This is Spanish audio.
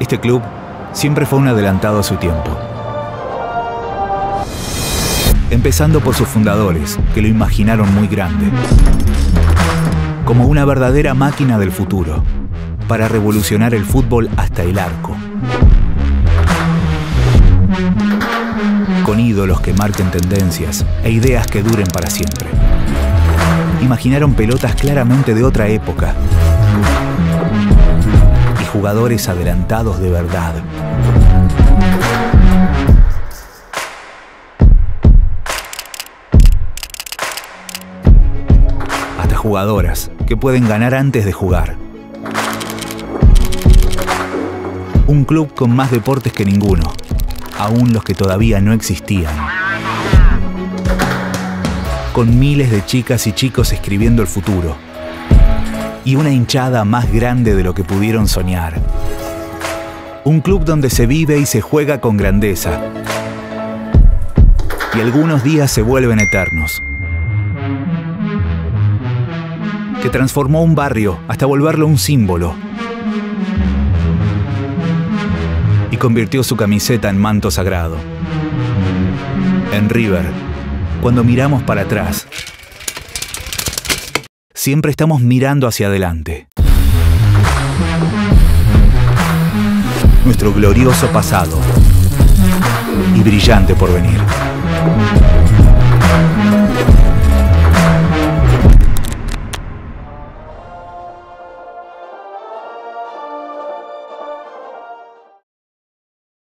Este club siempre fue un adelantado a su tiempo. Empezando por sus fundadores, que lo imaginaron muy grande. Como una verdadera máquina del futuro, para revolucionar el fútbol hasta el arco. Con ídolos que marquen tendencias e ideas que duren para siempre. Imaginaron pelotas claramente de otra época, jugadores adelantados de verdad. Hasta jugadoras que pueden ganar antes de jugar. Un club con más deportes que ninguno, aún los que todavía no existían. Con miles de chicas y chicos escribiendo el futuro y una hinchada más grande de lo que pudieron soñar. Un club donde se vive y se juega con grandeza. Y algunos días se vuelven eternos. Que transformó un barrio hasta volverlo un símbolo. Y convirtió su camiseta en manto sagrado. En River, cuando miramos para atrás, siempre estamos mirando hacia adelante. Nuestro glorioso pasado y brillante porvenir.